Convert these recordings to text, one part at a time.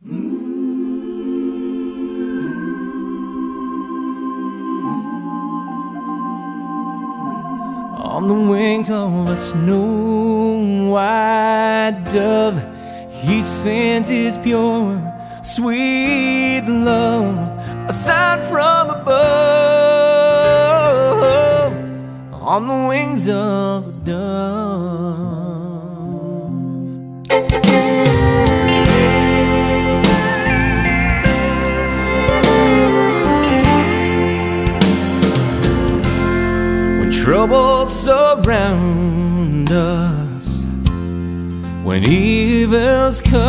On the wings of a snow white dove, he sends his pure, sweet love, a sign from above. On the wings of a dove. Troubles surround us, when evils come,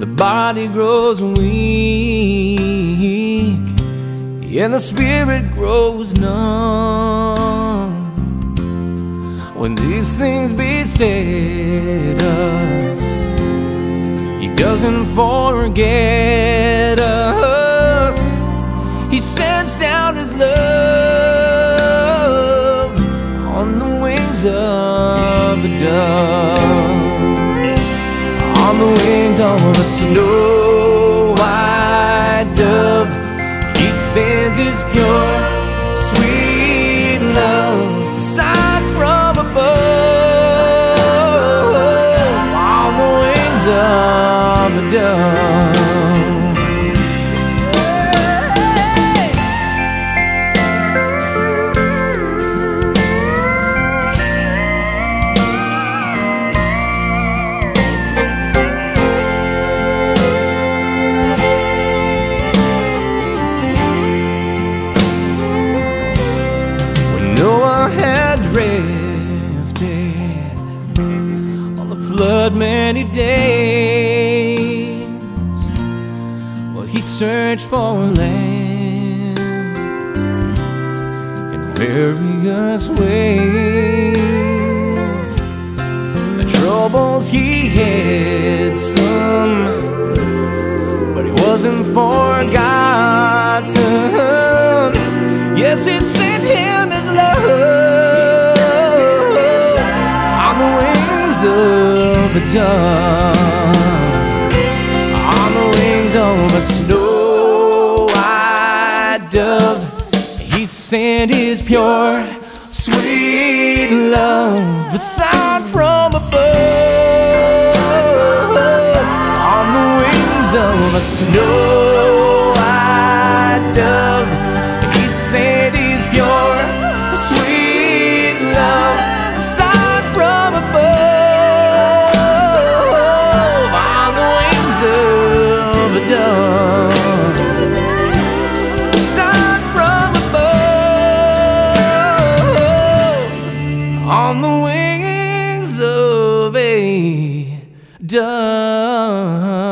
the body grows weak and the spirit grows numb. When these things beset us, He doesn't forget us. He sends down His love on the wings of a dove, on the wings of a snow white dove. He sends His pure, sweet love, a from above, on the wings of a dove. Drifted on the flood many days, well, he searched for land in various ways. The troubles he had some, but he wasn't forgotten. Yes, he sent him his love of a dove, on the wings of a snow white dove. He sent his pure, sweet love, a sound from above, on the wings of a snow done.